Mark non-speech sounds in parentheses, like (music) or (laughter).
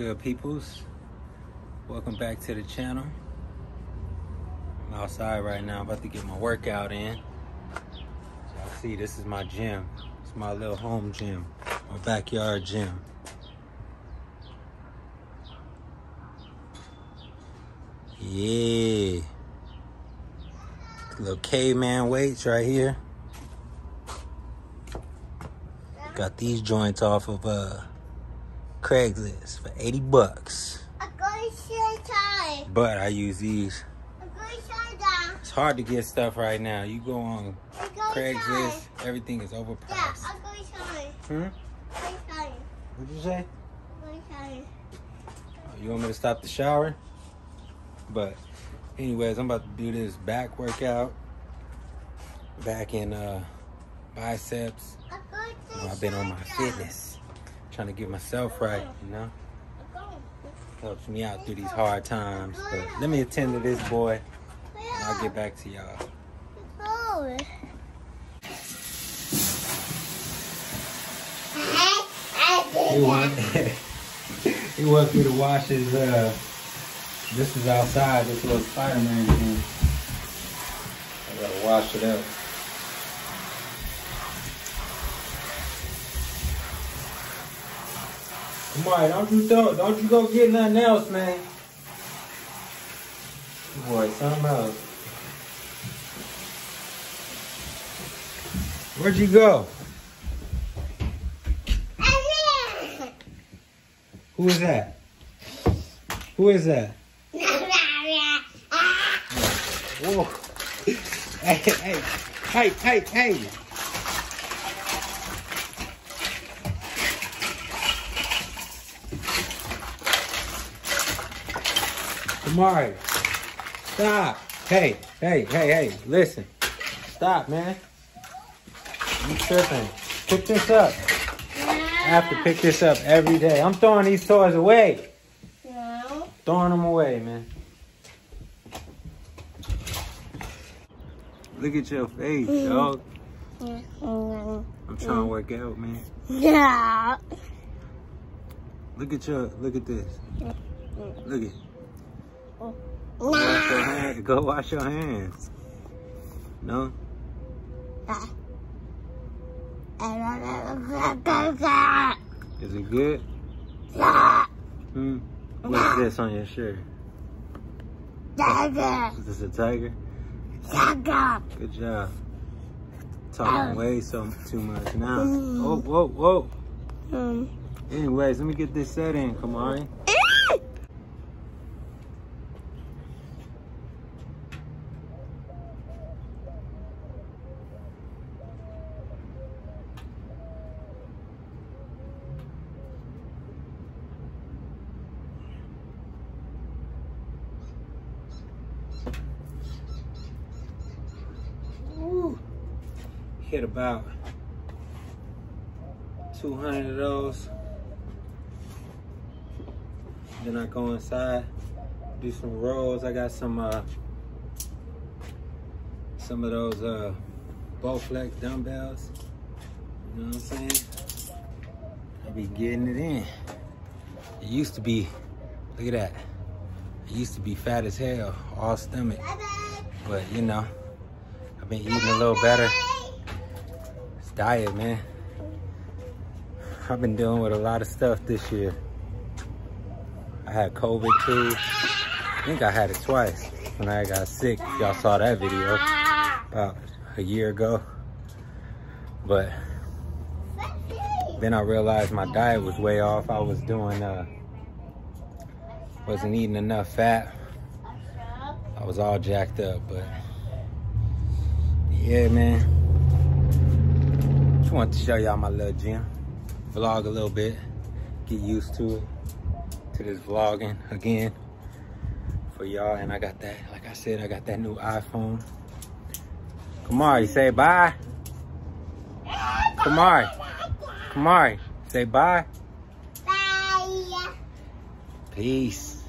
good peoples? Welcome back to the channel. I'm outside right now, about to get my workout in. Y'all see, this is my gym. It's my little home gym, my backyard gym. Yeah. Little caveman weights right here. Got these joints off of uh Craigslist for 80 bucks. I'm going to try. But I use these. I'm going to try that. It's hard to get stuff right now. You go on I'm going to Craigslist, everything is Yeah, overpriced. I'm going to. Hmm? I'm going to try. What'd you say? I'm going to. Oh, You want me to stop the shower? But anyways, I'm about to do this back workout. Back in uh biceps. I'm going to You know, I've been on my fitness. Trying to get myself right, you know? Helps me out through these hard times. But let me attend to this boy and I'll get back to y'all. He want (laughs) he wants me to wash his uh this is outside, this little Spider-Man thing. I gotta wash it up. Come on, don't you throw, don't you go get nothing else, man. Boy, something else. Where'd you go? Who is that? Who is that? (laughs) Whoa. (laughs) Hey, hey, hey, hey, hey. Kamari, stop. Hey, hey, hey, hey, listen. Stop, man. You tripping. Pick this up. I have to pick this up every day. I'm throwing these toys away. No. Throwing them away, man. Look at your face, mm-hmm. dog. I'm trying to mm-hmm. work out, man. Yeah. Look at your, look at this. Look at. Wash your hands. Go wash your hands. No? Is it good? Yeah. Hmm. What's this on your shirt? Tiger. Is this a tiger? Tiger. Good job. Talking way so too much now. Oh, whoa, whoa. Um, Anyways, let me get this set in, Kamari. Woo. Hit about 200 of those. Then I go inside, do some rolls. I got some uh some of those uh Bowflex dumbbells. You know what I'm saying? I be getting it in. It used to be, look at that. Used to be fat as hell, all stomach. But you know, I've been eating a little better. It's diet, man. I've been dealing with a lot of stuff this year. I had COVID too. I think I had it twice when I got sick. Y'all saw that video about a year ago. But then I realized my diet was way off. I was doing, uh, wasn't eating enough fat. I was all jacked up, but yeah, man. Just wanted to show y'all my little gym. Vlog a little bit. Get used to it. To this vlogging again for y'all. And I got that, like I said, I got that new iPhone. Kamari, say bye. Kamari. Kamari, say bye. Bye. Peace.